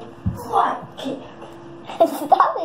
what? Stop